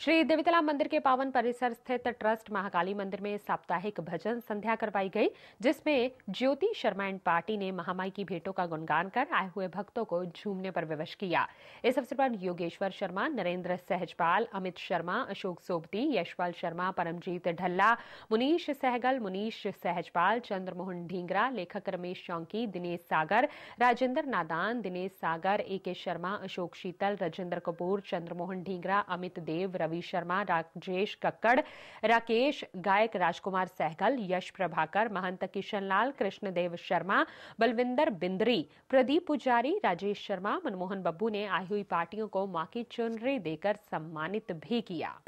श्री देवीतला मंदिर के पावन परिसर स्थित ट्रस्ट महाकाली मंदिर में साप्ताहिक भजन संध्या करवाई गई, जिसमें ज्योति शर्मा एंड पार्टी ने महामाई की भेंटों का गुणगान कर आए हुए भक्तों को झूमने पर विवश किया। इस अवसर पर योगेश्वर शर्मा, नरेंद्र सहजपाल, अमित शर्मा, अशोक सोबती यशपाल शर्मा, परमजीत ढल्ला मुनीश सहगल मुनीश सहजपाल, चंद्रमोहन ढींगरा, लेखक रमेश चौंकी, दिनेश सागर, राजेंद्र नादान, दिनेश सागर ए के शर्मा, अशोक शीतल, राजेंद्र कपूर, चंद्रमोहन ढींगरा, अमित देव रवि शर्मा राजेश कक्कड़, राकेश गायक, राजकुमार सहगल, यश प्रभाकर, महंत किशनलाल कृष्णदेव शर्मा, बलविंदर बिंदरी, प्रदीप पुजारी, राजेश शर्मा, मनमोहन बब्बू ने आई हुई पार्टियों को माँ की चुनरी देकर सम्मानित भी किया।